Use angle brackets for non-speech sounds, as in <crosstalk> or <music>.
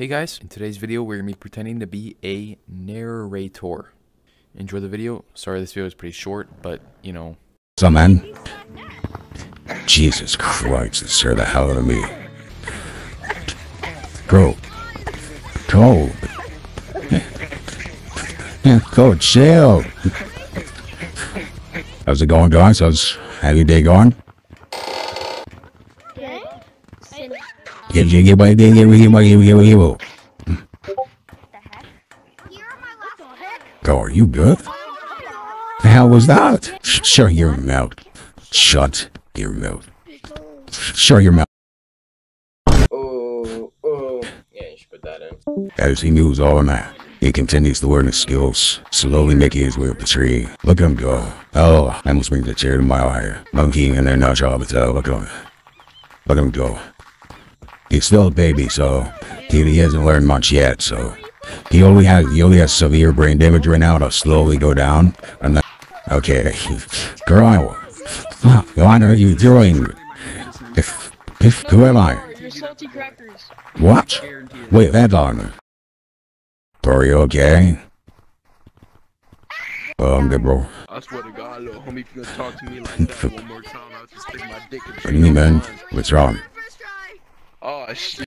Hey guys, in today's video we're going to be pretending to be a narrator. Enjoy the video. Sorry this video is pretty short, but you know. So man, Jesus Christ, it scared the hell out of me. Go. Go. Go chill. How's it going, guys? How's how your day going? Get jiggy, get jiggy, get jiggy, Go, are you good? The hell was that? Shut your mouth. Shut your mouth. Shut your mouth. Oh, oh. Yeah, you should put that in. As he moves all he continues to learn his skills, slowly making his way up the tree. Look at him go. Oh, I must bring the chair to my eye. Monkey and their nut job is out. Look at him. Look at him go. He's still a baby, so he, he hasn't learned much yet, so he only has he only has severe brain damage right now. It'll slowly go down, and then okay, <laughs> girl, what are you doing? If if who am I? Your SaltyCrackers. What? Wait, hold on. Are you okay? Oh, I'm good, bro. I swear to God, little homie, if you gonna talk to me like <laughs> that one more time, I'll just stick my dick in What do you mean, man? What's wrong? gosh.